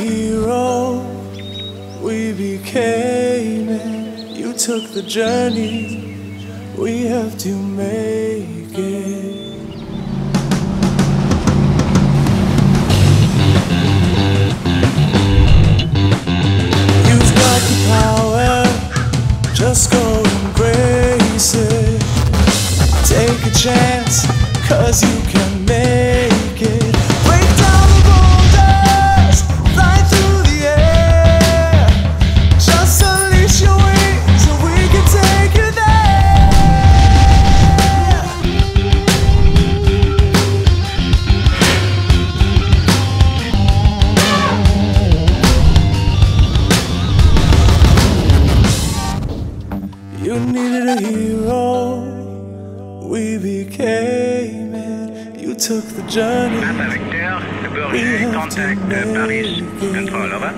Hero, we became it. You took the journey, we have to make it. You've got the power, just go embrace it. Take a chance, cause you can make it. You needed a hero, we became it. You took the journey. Alpha Vecteur, le We Bourget, contact Paris. it. Control, over.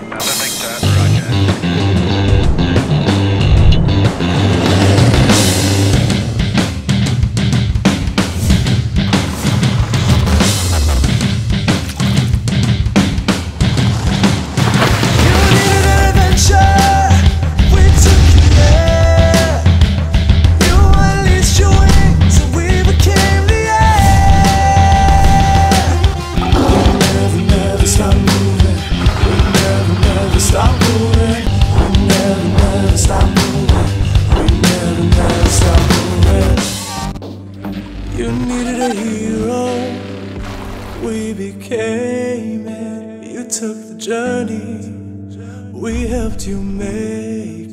Hero. We became it. You took the journey. We helped you make.